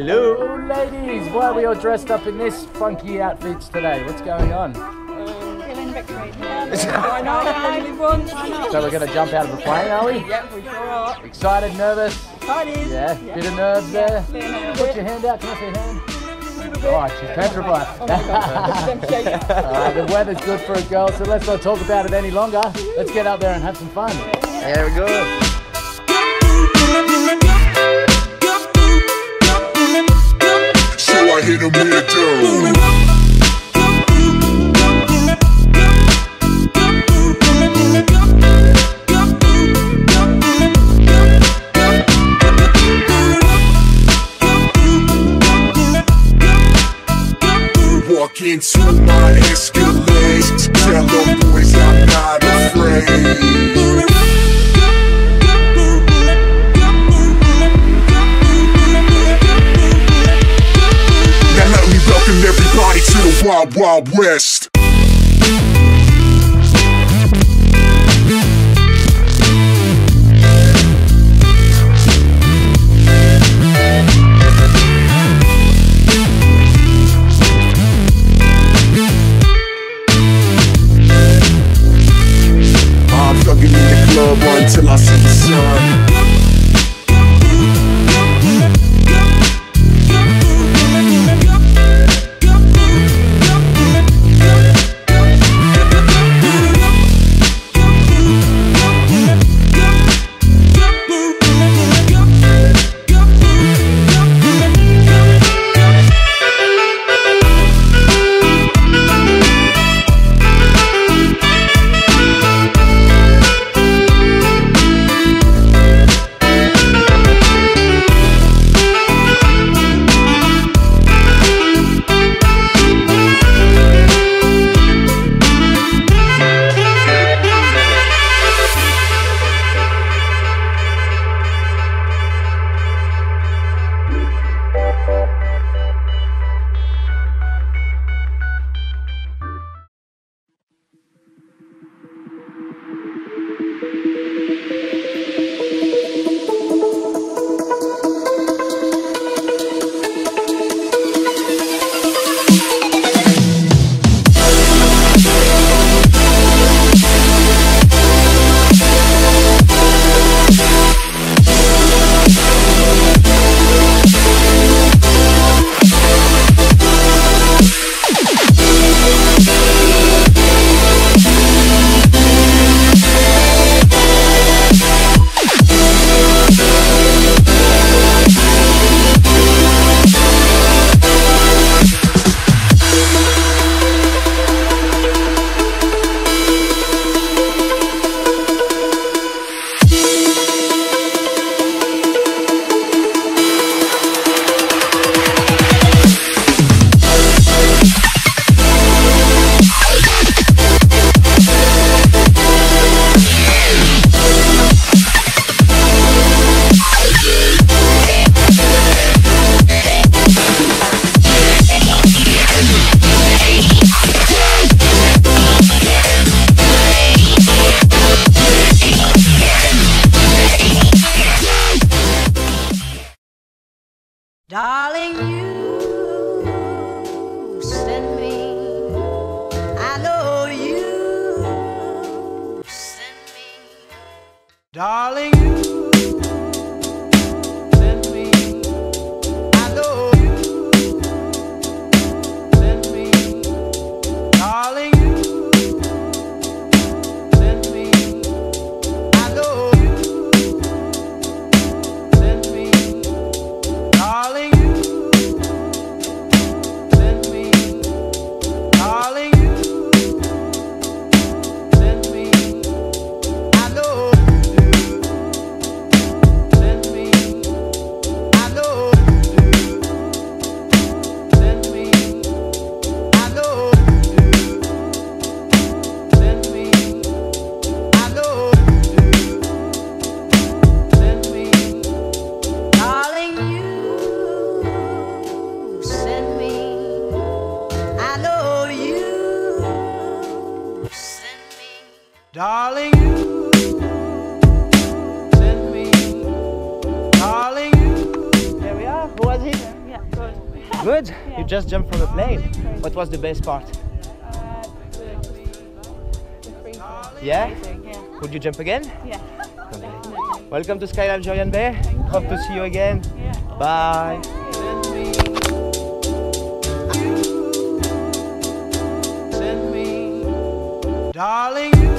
Hello. Oh, ladies, why are we all dressed up in this funky outfits today? What's going on? Killing victory. Why not? Only. So we're going to jump out of the plane, are we? Yep, we sure are. Excited, nervous? Excited. Yeah, bit of nerves there. Bit of nerves. Put your hand out. Can I see your hand? Right, she's petrified. Oh my god. Uh, the weather's good for a girl, so let's not talk about it any longer. Let's get out there and have some fun. There we go. Hit him with. Walk into my Escalade Tell them boys I'm not afraid Wild Wild West. Darling, you send me. I know you send me. Darling, you Darling, you send me. Darling, you. There we are. Boys in. Yeah. Good. Yeah. You just jumped from a plane. What was the best part? Uh, the, just the free fall. Yeah. Amazing, Yeah. Would you jump again? Yeah. Definitely. Welcome to Skydive Jurien Bay. Hope to see you again. Yeah. Bye. Send me, darling.